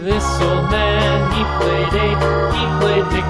This old man, he played eight, he played big.